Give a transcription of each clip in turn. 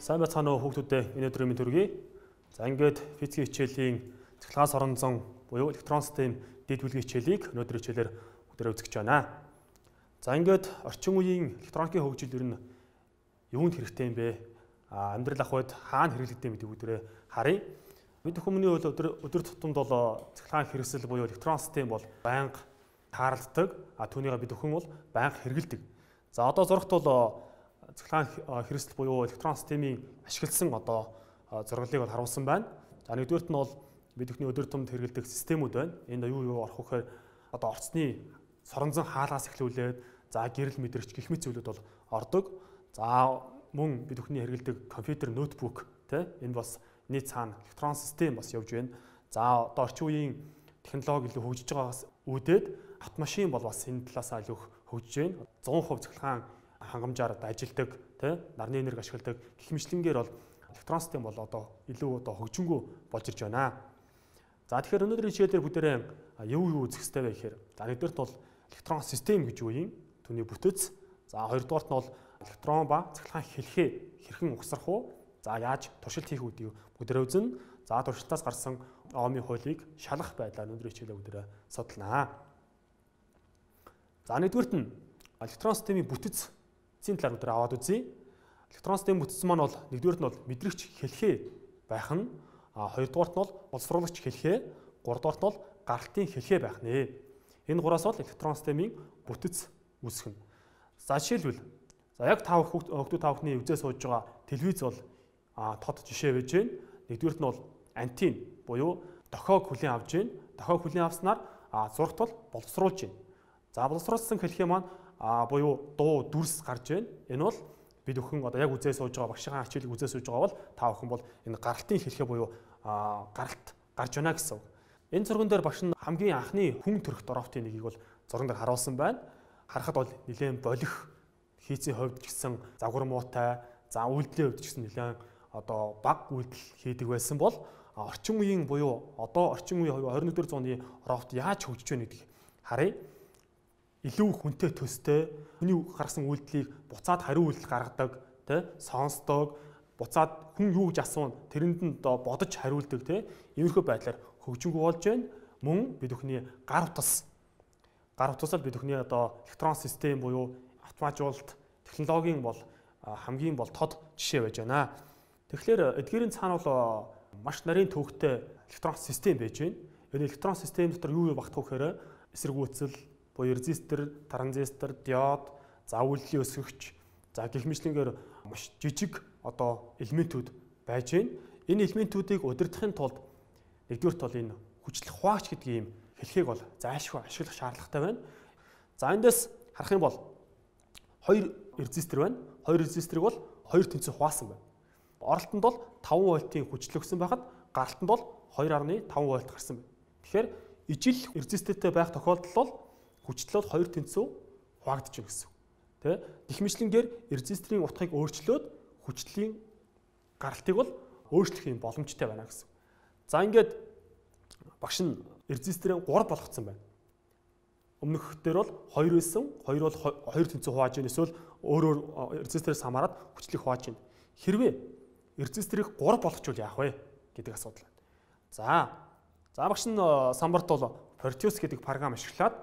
Сайн байцгаана уу хүүхдүүдээ энэ өдрийн мэнд төргий. За ингээд физикийн хичээлийн цахилгаан сорон зон буюу электрон систем дэд бүлгийн хичээлийг өнөөдрийн хичээлээр бүгдээрээ үзэж байна. За ингээд орчин үеийн электроникийн хөгжил ер нь юунд хэрэгтэй юм бэ? А амьдрал ах үед хаана хэрэглэгдэв гэдэг бүгдээрээ харъя. Бид хүмүүний өдөр өдөр тутамд бол цахилгаан хэрэгсэл буюу электрон систем бол байнга тааралддаг. А түүнийг бид өхөн бол байнга хэрэглэдэг. За одоо зургт бол цахилгаан хэрэгсэл буюу электрон системийн ашигласан одоо зурглалыг бол харуулсан байна. За нэгдүгürt нь бол бид бүхний өдөр тутамд хэрэглэдэг системүүд байна. Энд юу юу орох вэ гэхээр одоо орцны соронзон хаалгаас эхлүүлээд за гэрэл мэдрэгч гэх мэт зүйлүүд бол ордог. За мөн бид бүхний хэрэглэдэг компьютер, ноутбук тий энэ бас нийт цаана электрон систем бас явж байна. За одоо орчин үеийн технологи илүү хөгжиж байгаагаас үүдээд автомашин бол бас энэ талаасаа илүү хөгжиж байна. 100% цахилгаан хангамжаар одоо ажилдаг тий нарны энерги ашигладаг гэх мэтлэнгээр бол электрон систем бол одоо илүү одоо хөгжингүү болж ирж байна. За тэгэхээр өнөөдрийн жишээлээр бүгдээрээ юу юу үзэх хэрэгтэй вэ гэхээр за нэгдүгээрт бол электрон систем гэж юу юм? Түүний бүтэц. За хоёрдугаарт нь бол электрон ба цахилгаан хэлхээ хэрхэн ухсрах уу? За яаж туршилт хийх үүдийг бүгдээрээ үзнэ. За туршилтаас гарсан омын хуулийг шалгах байдлаар өнөөдрийн хичээлээ бүгдээрээ судалнаа. За нэгдүгээрт нь электрон системийн бүтэц Эцсийн талаар өдөр аваад үзье. Электрон систем бүтцэн маань бол нэгдүгээрт нь бол мэдрэгч хэлхээ байх нь, хоёрдугаарт нь бол боловсруулагч хэлхээ, гуравдугаарт нь бол гаралтын хэлхээ байх нэ. Энэ гураас бол электрон системийн бүтэц үүсгэнэ. За жишээлбэл за яг тав хүүхдүүд тав хүүхний үзээ сууж байгаа телевиз бол тод жишээ байж байна. Нэгдүгээрт нь бол антин буюу дохиог хүлээн авж байна. Дохиог хүлээн авснаар а зурагт бол боловсруулж байна. За боловсруулсан хэлхээ маань а буюу дуу дүрс гарч байна. Энэ бол бид өхөн одоо яг үзээ сууж байгаа багшийн хичээлийг үзээ сууж байгаа бол та өхөн бол энэ гаралтын хэлхээ буюу гаралт гарч байна гэсэн үг. Энэ зурган дээр багш нь хамгийн анхны хүн төрх дорофтын нэгийг бол зурган дээр харуулсан байна. Харахад бол нэлээд болих хийцийн хувьд ч гэсэн загвар муутай, за үйлдэлийн хувьд ч гэсэн нэлээд одоо баг үйлдэл хийдэг байсан бол орчин үеийн буюу одоо орчин үеийн 21-р зууны робот яаж хөгжиж байна гэдгийг харъя илүү хүнтэй төстэй хүний гаргасан үйлдэлийг буцаад хариу үйлдэл гаргадаг тий сонсдог буцаад хүн юу гэж асуун тэрэнд нь бодож хариулдаг тий иймэрхүү байдлаар хөгжингүү болж байна мөн бид бүхний гар утас гар утасаар бид бүхний одоо электрон систем буюу автоматжуулалт технологийн бол хамгийн бол тод жишээ байж байна. Тэгэхээр эдгээрийн цаана бол маш нарийн төвхтэй электрон систем байж байна. Энэ электрон систем дотор юу юу багтах вэ гэхээр эсэргүүцэл буюу резистор, транзистор, диод, за үйлдлийн өсгөгч, за гэх мэтлэнгээр маш жижиг одоо элементүүд байж байна. Энэ элементүүдийг удирдахын тулд нэгдүгээр тул энэ хүчлэх хуваагч гэдэг ийм хэлхийг бол зайлшгүй ашиглах шаардлагатай байна. За эндээс харах юм бол хоёр резистор байна. Хоёр резисторыг бол хоёр тэнцээ хуваасан байна. Оролтонд бол 5 вольтын хүчлэл өгсөн байхад гаралтанд бол 2.5 вольт гарсан байна. Тэгэхээр ижил резистортэй байх тохиолдолд бол бол хоёр тэнцүү хуваагдаж байна гэсэн. Тэ? Дихмичлэнгээр резисторын утгыг өөрчлөөд хүчлийн гаралтыг бол өөрчлөх юм боломжтой байна гэсэн. За ингээд багш нь резисторын 3 болгоцсон байна. Өмнөх дээр бол 2 байсан. 2 бол 2 тэнцүү хувааж байна. Эсвэл өөрөөр резистороос хамаарат хүчлийг хувааж байна. Хэрвээ резисторыг 3 болгочвол яах вэ гэдэг асуудал байна. За. За багш нь самбарт бол Proteus гэдэг програм ашиглаад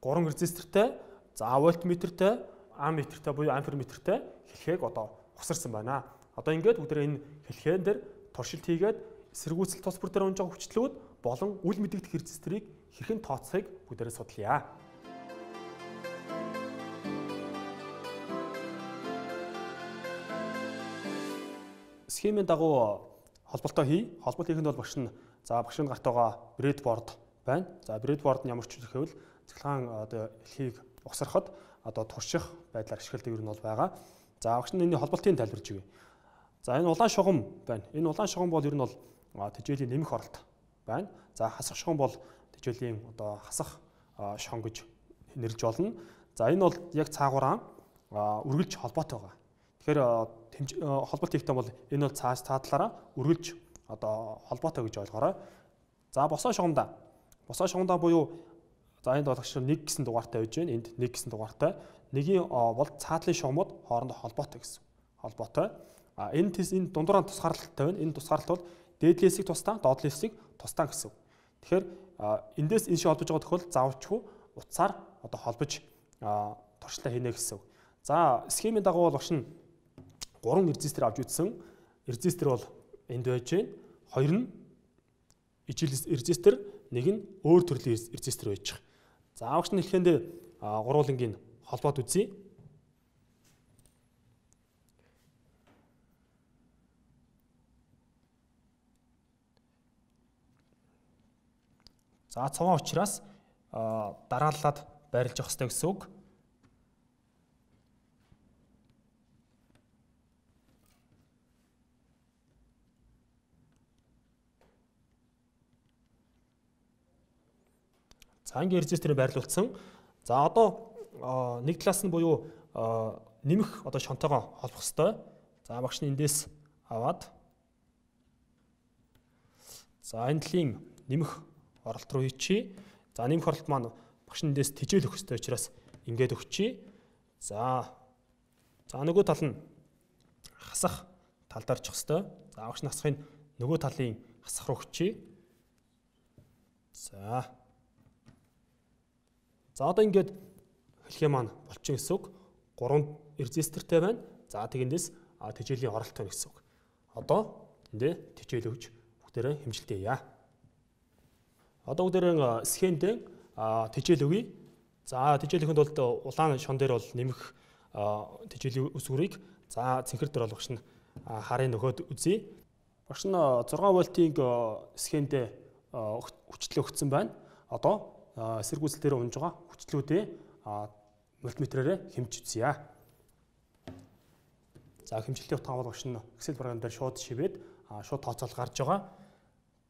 3 резистортэй, за вольтметртэй, амметртэй буюу амперметртэй хэлхээг одоо ухсарсан байна. Одоо ингээд бүгд энэ хэлхээн дээр туршилт хийгээд эсэргүүцэл тус бүр дээр унж байгаа хүчлүүд болон үл мэдэгдэх резисторыг хэрхэн тооцохыг бүгдээрээ судлая. Схемийн дагуу холболтоо хий. Холболт хийхэд бол багш нь за багшийн гарт байгаа breadboard байна. За breadboard нь ямар ч зүйл гэвэл цахилгаан одоо элхийг угсархад одоо турших байдлаар ашигладаг юм бол байгаа. За огч нь энэ холболтын тайлбарж өгье. За энэ улаан шугам байна. Энэ улаан шугам бол ер нь бол тэжээлийн нэмэх оролт байна. За хасах шугам бол тэжээлийн одоо хасах шон гэж нэрлж болно. За энэ бол яг цаагаараа үргэлж холбоотой байгаа. Тэгэхээр холболт хийхдээ бол энэ бол цааш цаадлаараа үргэлж одоо холбоотой гэж ойлгоорой. За босоо шугамдаа. Босоо шугамдаа буюу За энд бол агш 1 гэсэн дугаартай байж байна. Энд 1 гэсэн дугаартай. Нэгийн бол цаатлын шугамуд хоорондоо холбоотой гэсэн. Холбоотой. А энэ тест энэ дундуур нь тусгаарлалтай байна. Энэ тусгаарлалт бол дээд лесийг тустаа, доод лесийг тустаа гэсэн. Тэгэхээр эндээс энэ шиг холбож байгаа тохиолдолд заавчгүй утсаар одоо холбож туршлага хийнэ гэсэн. За схемийн дагуу бол багш нь 3 резистор авч үзсэн. Резистор бол энд байж байна. Хоёр нь ижил резистор, нэг нь өөр төрлийн резистор байж байгаа. За багш нь хэлэхэд гурвуулангийн холбоод үзье. За цаваа учраас дарааллаад байрлаж явах хэрэгтэй гэсэн үг. За ингээ резисторыг байрлуулсан. За одоо нэг талаас нь буюу нэмэх одоо шонтойгоо холбох хэрэгтэй. За багш нь эндээс аваад за энэ талын нэмэх оролт руу хийчихье. За нэмэх оролт маань багш эндээс тижэл өгөх ёстой учраас ингээд өгчихье. За за нөгөө тал нь хасах талдаар чих ёстой. За багш нь хасахын нөгөө талын хасах руу өгчихье. За. За одоо ингээд хэлхээ маань болчихсон гэсэн үг. 3 резистортэй байна. За тэгэндээс тижээлийн оролт байна гэсэн үг. Одоо эндээ тижээл өгж бүгдээрээ хэмжилтээ яа. Одоо бүгдээрээ схемдээ тижээл өгье. За тижээлэхэнд бол улаан шон дээр бол нэмэх тижээлийн үсвэрийг за цэнхэр дээр болгох шин харын нөхөд үзье. Багш нь 6 вольтыг схемдээ хүчлээ өгсөн байна. Одоо дээр унж байгаа хүчлүүдээ мультиметрээр хэмж үзье. За хэмжилтийн утга багш нь Excel програм дээр шууд шивээд шууд тооцоол гарч байгаа.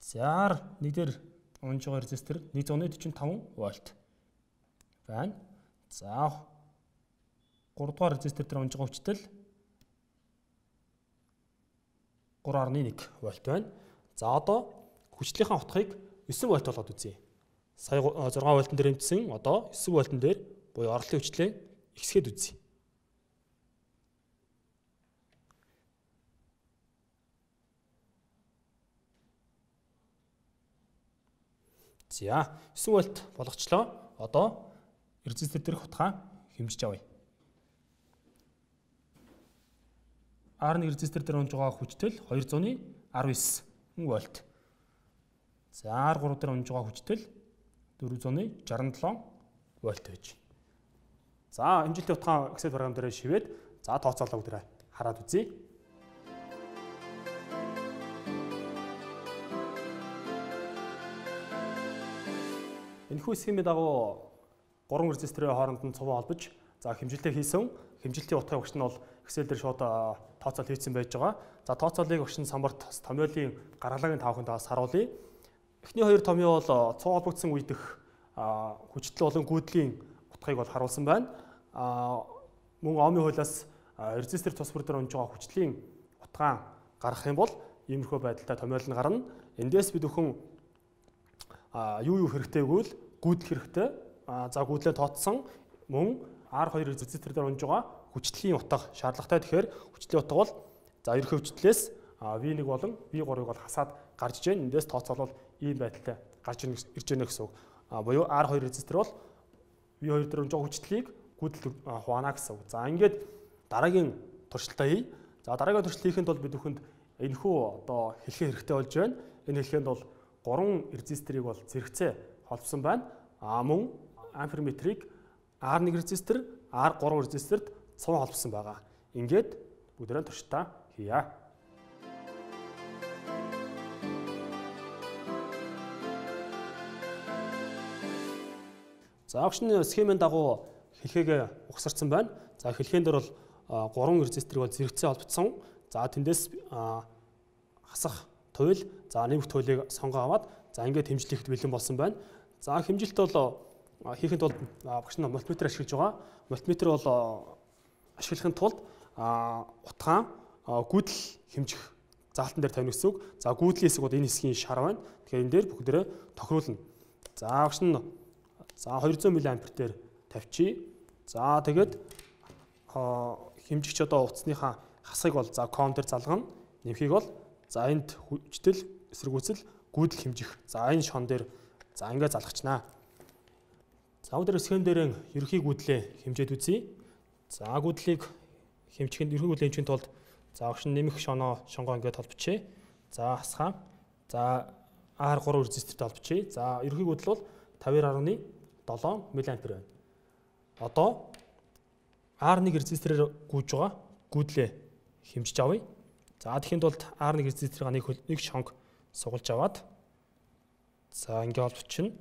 За нэг дээр унж байгаа резистор 145 вольт байна. За 3 дугаар резистор дээр унж байгаа хүчтэл 3.1 вольт байна. За одоо хүчлийнхаа утгыг 9 вольт болгоод үзье. Сая 6 вольтын дээр эмтсэн одоо 9 вольтын дээр буюу орлогын хүчлээ ихсгээд үзье. За 9 вольт болгочлоо. Одоо резистор дээрх утгаа хэмжиж авъя. R1 резистор дээр унж байгаа хүчтэл 219 вольт. За R3 дээр унж байгаа хүчтэл 467 вольт байж. За хэмжилтийн утгаа Excel програм дээр шивээд за тооцоолоо бүгдээ хараад үзье. Энэхүү схемийн дагуу 3 резисторын хооронд нь цуваа холбож за хэмжилтээ хийсэн. Хэмжилтийн утгыг багш нь бол Excel дээр шууд тооцоол хийсэн байж байгаа. За тооцоолыг багш нь самбарт томьёолын гаргалагын тавханд бас харуулъя. Эхний хоёр томьёо бол цуу холбогдсон үедх хүчтэй болон гүйдлийн утгыг бол харуулсан байна. Мөн омын хуулиас резистор тусбар дээр унж байгаа хүчлийн утгаан гаргах юм бол иймэрхүү байдалтай томьёол нь гарна. Эндээс бид өхөн юу юу хэрэгтэй гэвэл гүйдэл хэрэгтэй. За гүйдлээ тооцсон мөн R2 резистор дээр унж байгаа хүчтлийн утга шаардлагатай. Тэгэхээр хүчтлийн утга бол за ерхий хүчтлээс V1 болон V3-ыг бол хасаад гарч ижээ. Эндээс тооцоолол ийм байдалтай гарч ирж байна гэсэн үг. Буюу R2 резистор бол V2 дээр унж байгаа хүчтлийг гүйдэл хуваана гэсэн үг. За ингээд дараагийн туршилтаа хий. За дараагийн туршилт хийхэд бол бид бүхэнд энэхүү одоо хэлхээ хэрэгтэй болж байна. Энэ хэлхээнд бол 3 резисторыг бол зэрэгцээ холбосон байна. А мөн амперметрийг R1 резистор, R3 резисторт цов холбосон байгаа. Ингээд бүгдээрээ туршилтаа хийя. За огшны схемийн дагуу хэлхээгээ ухсарсан байна. За хэлхээн дээр бол 3 резисторыг бол зэрэгцээ холбогдсон. За тэндээс хасах туйл за нэмэх туйлыг сонгоо аваад за ингээд хэмжлэхэд бэлэн болсон байна. За хэмжилт бол хийхэд бол багш нь мультиметр ашиглаж байгаа. Мультиметр бол ашиглахын тулд утгаан гүйдэл хэмжих заалтан дээр тавина гэсэн үг. За гүйдлийн хэсэг бол энэ хэсгийн шар байна. Тэгэхээр энэ дээр бүгдээрээ тохируулна. За багш нь за 200 мА дээр тавьчих. За тэгээд хэмжигч одоо утасныхаа хасахыг бол за ком дээр залгана. Нэмхийг бол за энд хүчтэл эсэргүүцэл гүйдэл хэмжих. За энэ шон дээр за ингээд залгачнаа. За өнөөдөр схем дээр ерхий гүйдлээ хэмжээд үзье. За гүйдлийг хэмжихэд ерхий гүйдлээ хэмжихийн тулд за огшин нэмэх шоноо шонгоо ингээд толбочээ. За хасхаа. За R3 резисторт толбочээ. За ерхий гүйдэл бол 52.7 мА байна. Одоо R1 резисторээр гүйж байгаа гүйдлээ хэмжиж авъя. За тэгэхэд бол R1 резисторыг нэг нэг шонг сугалж аваад за ингээ холбочихно.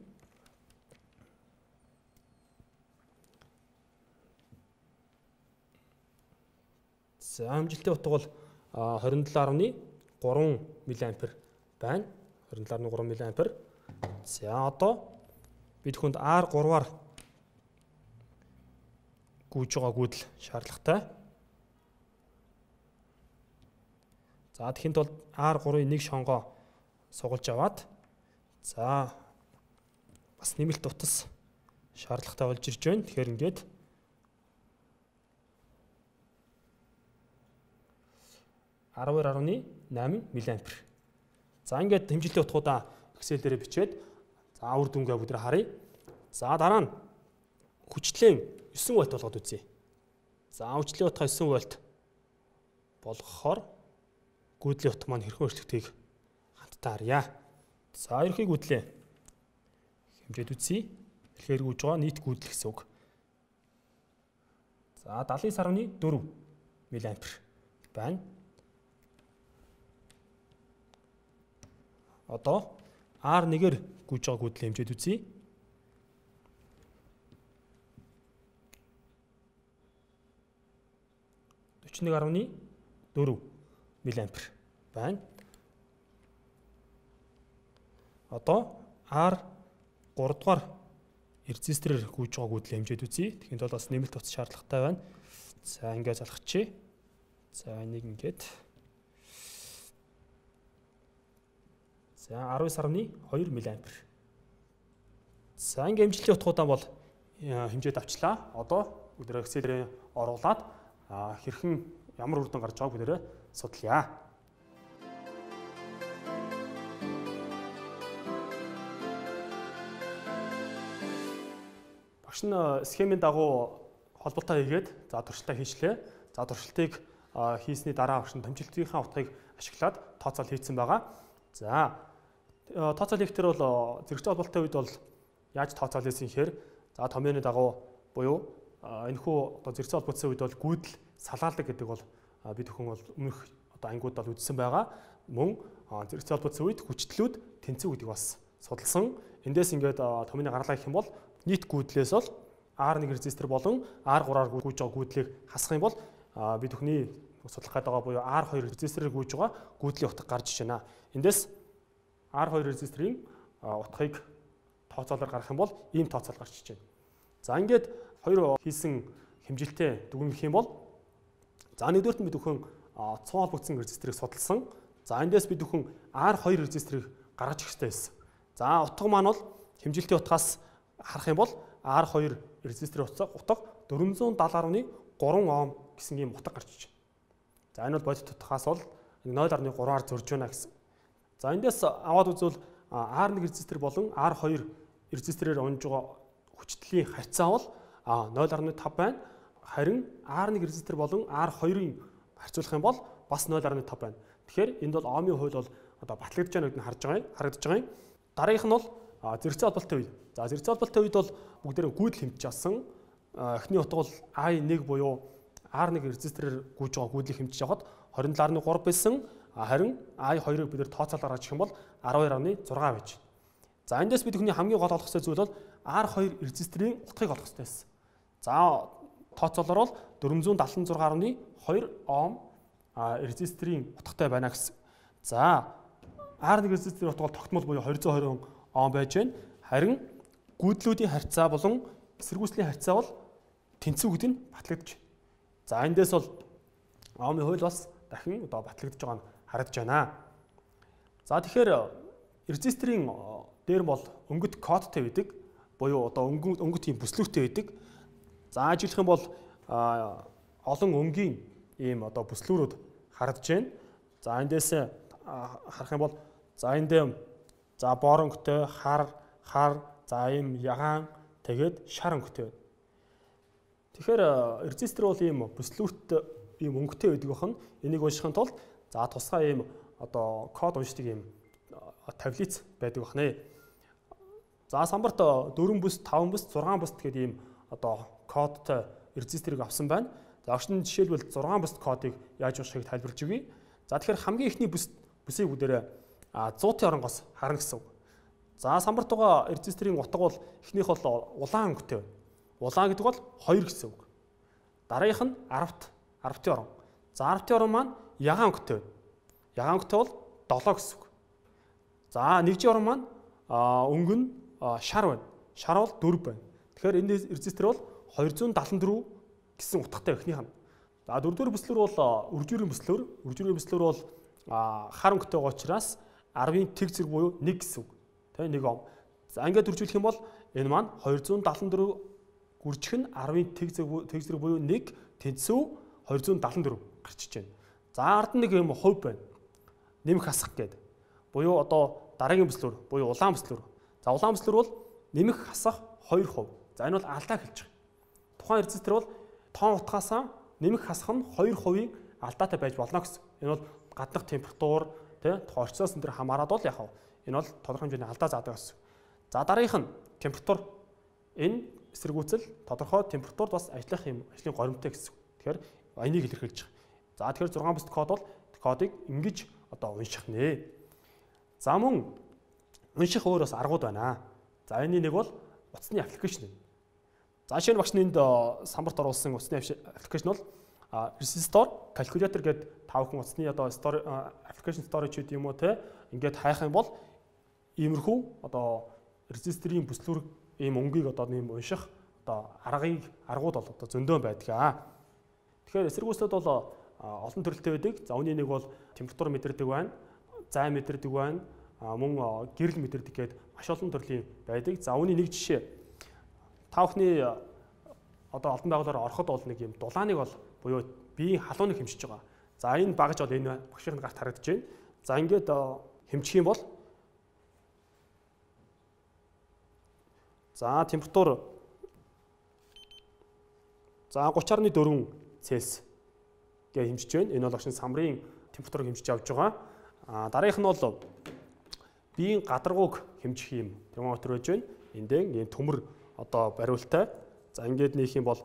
За амжилттай утга бол 27.3 мА байна. 27.3 мА. За одоо бид хүнд R3-аар гүйж байгаа гүйдэл шаардлагатай. За тэгэхэд бол R3-ын нэг шонгоо сугалж аваад за бас нэмэлт утас шаардлагатай болж ирж байна. Тэгэхээр ингээд арвар арвны 8 мА. За ингээд хэмжилтийн утгуудаа Excel дээр бичээд за үр дүнгээ бүгд харъя. За дараа нь хүчлэн 9 вольт болгоод үзье. За хүчлийн утга 9 вольт болгохоор гүйдлийн утга маань хэрхэн өөрчлөгдөхийг хамтдаа харъя. За ерхий гүйдлээ хэмжээд үзье. Тэгэхээр гүйж байгаа нийт гүйдэл гэсэн үг. За 79.4 мА байна. Одоо R1-ээр гүйж байгаа гүйдэл хэмжээд үзье. 41.4 мА байна. Одоо R 3 дугаар резисторээр гүйж байгаа гүйдэл хэмжээд үзье. Тэгэхэд бол бас нэмэлт утас шаардлагатай байна. За ингээд залгачихъя. За энийг ингээд За 19.2 мА. За ингээд хэмжлэлийн утгуудаа бол хэмжээд авчлаа. Одоо өдөр Excel-ээр оруулаад хэрхэн ямар үр дүн гарч байгааг бүгдээрээ судлаа. Багш нь схемийн дагуу холболтоо хийгээд за туршилтаа хийчлээ. За туршилтыг хийсний дараа багш нь томжилтынхаа утгыг ашиглаад тооцоол хийцэн байгаа. За тооцоол хийхдээ бол зэрэгцээ холболтын үед бол яаж тооцоол хийсэн гэхээр за томьёоны дагуу буюу энэхүү одоо зэрэгцээ холбогдсон үед бол гүйдэл салгаалдаг гэдэг бол бид бүхэн бол өмнөх одоо ангиуд бол үзсэн байгаа. Мөн зэрэгцээ холбогдсон үед хүчтлүүд тэнцүү гэдгийг бас судалсан. Эндээс ингээд томьёоны гарлаа гэх юм бол нийт гүйдлээс бол R1 резистор болон R3-аар гүйж байгаа гүйдлийг хасах юм бол бид бүхний судлах гээд байгаа буюу R2 резисторыг гүйж байгаа гүйдлийн утга гарч иж байна. Эндээс R2 резисторын утгыг тооцоолоор гаргах юм бол ийм тооцоол гарч байна. За ингээд хоёр хийсэн хэмжилтээ дүгнэх юм бол за нэгдүгээрт бид өхөн цун холбогдсон резисторыг судалсан. За эндээс бид өхөн R2 резисторыг гаргаж ирэх хэрэгтэй байсан. За утга маань бол хэмжилтийн утгаас харах юм бол R2 резисторын утга утга 470.3 ом гэсэн ийм утга гарч иж. За энэ бол бодит утгаас бол 0.3-аар зөрж байна гэсэн. За эндээс аваад үзвэл R1 резистор болон R2 резисторээр унж байгаа хүчтлийн харьцаа бол 0.5 байна. Харин R1 резистор болон R2-ын харьцуулах юм бол бас 0.5 байна. Тэгэхээр энд бол омын хууль бол одоо батлагдж байгаа нүд нь харж байгаа юм, харагдаж байгаа. Дараагийнх нь бол зэрэгцээ холболттой үед. За зэрэгцээ холболттой үед бол бүгдээрээ гүйдэл хэмтэж авсан. Эхний утга бол I1 буюу R1 резисторээр гүйж байгаа гүйдлийг хэмтэж авахад 27.3 байсан. Харин I2-ыг бид нэр тооцоол гаргаж ирэх юм бол 12.6 байж. За эндээс бид хүний хамгийн гол олох ёстой зүйл бол R2 резисторын утгыг олох ёстой байсан. За тооцоолоор бол 476.2 ом резисторын утгатай байна гэсэн. За R1 резисторын утга бол тогтмол буюу 220 ом байж байна. Харин гүйдлүүдийн харьцаа болон эсэргүүцлийн харьцаа бол тэнцвүүд нь батлагдж. За эндээс бол омын хууль бас дахин одоо батлагдж байгаа нь харагдж байна. За тэгэхээр резисторын дээр бол өнгөт кодтой байдаг. Буюу одоо өнгөт өнгөт юм бүслүүхтэй байдаг. За ажиллах юм бол олон өнгийн ийм одоо бүслүүрүүд харагдж байна. За эндээс харах юм бол за энд за боронгтой хар хар за ийм ягаан тэгээд шар өнгөтэй байна. Тэгэхээр резистор бол ийм бүслүүрт ийм өнгөтэй байдаг бахан энийг уншихын тулд за тусгай ийм одоо код уншдаг ийм таблиц байдаг бахнэ. За самбарт 4 бүс 5 бүс 6 бүс гэдэг ийм одоо кодтой резисторыг авсан байна. За нь жишээлбэл 6 бүс кодыг яаж уншихыг тайлбарлаж өгье. За тэгэхээр хамгийн ихний бүс бүсийг бүгдээрээ 100-ын оронгоос харна гэсэн. За самбарт байгаа резисторын утга бол эхнийх бол улаан өнгөтэй байна. Улаан гэдэг бол 2 гэсэн үг. Дараагийнх нь 10-т 10-ын орон. За 10-ын орон маань ягаан өнгөтэй. Ягаан өнгөтэй бол 7 гэсэн үг. За нэгжийн орон маань өнгө нь шар байна. Шар бол 4 байна. Тэгэхээр энэ резистор бол 274 гэсэн утгатай эхнийх нь. За дөрөвдүгээр бүслөр бол үржүүрийн бүслөр. Үржүүрийн бүслөр бол хар өнгөтэй байгаа учраас 10-ын тэг зэрэг буюу 1 гэсэн үг. Тэ 1 ом. За ингээд үржүүлэх юм бол энэ маань 274 гүржих нь 10-ын тэг зэрэг тэг зэрэг буюу 1 тэнцүү 274 гарчиж байна. За ард нэг юм хувь байна. Нэмэх хасах гэдэг. Буюу одоо дараагийн бүслөр буюу улаан бүслөр За улаан бүслэр бол нэмэх хасах 2%. За энэ бол алдаа хэлж байгаа. Тухайн резистор бол тоон утгаасаа нэмэх хасах нь 2%-ийн алдаатай байж болно гэсэн. Энэ бол гаднах температур тий орчноос энэ төр хамаарат бол яг энэ бол тодорхой хэмжээний алдаа заадаг гэсэн. За дараагийнх нь температур энэ эсэргүүцэл тодорхой температурд бас ажиллах юм ажлын горимтой гэсэн. Тэгэхээр энийг илэрхийлж байгаа. За тэгэхээр 6 бүст код бол кодыг ингэж одоо унших нэ. За мөн унших өөр бас аргууд байна. За энэний нэг бол утасны аппликейшн. За шинэ багш нэнд самбарт оруулсан утасны аппликейшн бол resistor calculator гэдэг тав хүн утасны одоо store application storage гэдэг юм уу те ингээд хайх юм бол иймэрхүү одоо resistor-ийн бүслүүр ийм өнгийг одоо нэм унших одоо аргыг аргууд бол одоо зөндөөн байдаг. Тэгэхээр эсэргүүцлүүд бол олон төрөлтэй байдаг. За үүний нэг бол температур мэдэрдэг байна, зай мэдэрдэг байна, мөн гэрэл мэдэрдэг гээд маш олон төрлийн байдаг. За үүний нэг жишээ та бүхний одоо албан байгууллагаар ороход бол нэг юм дулааныг бол буюу биеийн халууныг хэмжиж байгаа. За энэ багж бол энэ багшийн гарт харагдаж байна. За ингээд хэмжих юм бол За температур за 30.4 Цельс гэж хэмжиж байна. Энэ бол огшин самрын температурыг хэмжиж авч байгаа. А дараагийнх нь бол биеийн гадаргууг хэмжих юм термометр байж байна. Эндээ ийм төмөр одоо бариултай. За ингээд нээх юм бол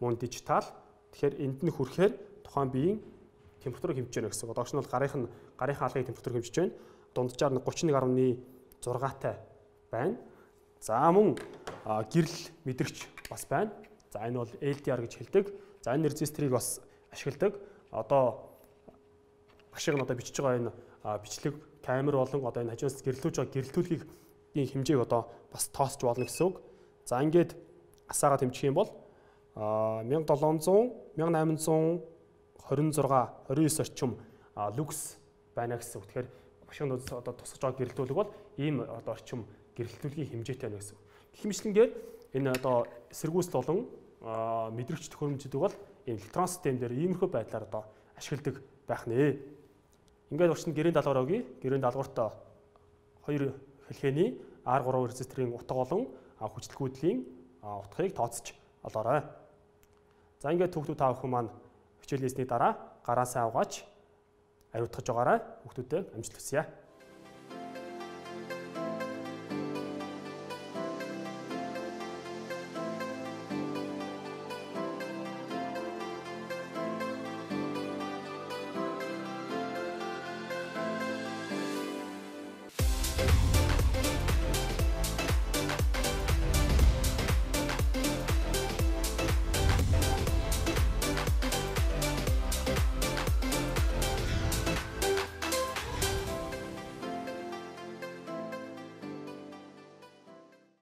мөн дижитал. Тэгэхээр энд нь хүрэхээр тухайн биеийн температурыг хэмжиж байна гэсэн. Одоогш нь бол гарынх нь гарынхаа алгын температурыг хэмжиж байна. Дунджаар нь 31.6 тай байна. За мөн гэрэл мэдрэгч бас байна. За энэ бол LDR гэж хэлдэг. За энэ резисторыг бас ашигладаг. Одоо багшиг нь одоо бичиж байгаа энэ бичлэг камер болон одоо энэ хажуунаас гэрэлтүүлж байгаа гэрэлтүүлгийг хэмжээг одоо бас тоосч болно гэсэн үг. За ингээд асаагаа тэмчих юм бол 1700 1826 29 орчим люкс байна гэсэн үг. Тэгэхээр машин нөөц одоо тусгаж байгаа гэрэлтүүлэг бол ийм одоо орчим гэрэлтүүлгийн хэмжээтэй байна гэсэн. Гэх мэтлэнгээр энэ одоо эсэргүүцэл болон мэдрэгч төхөөрөмжүүдийг бол электрон систем дээр иймэрхүү байдлаар одоо ашигладаг байх нэ. Ингээд урьд нь гэрээний даалгавар өгье. Гэрээний даалгаварт хоёр хэлхээний R3 резисторын утга болон хүчлэгүүдлийн утгыг тооцож олоорой. За ингээд хүүхдүүд та бүхэн маань хичээл хийсний дараа гараа сайн угааж ариутгаж байгаарай. Хүүхдүүдэд амжилт хүсье.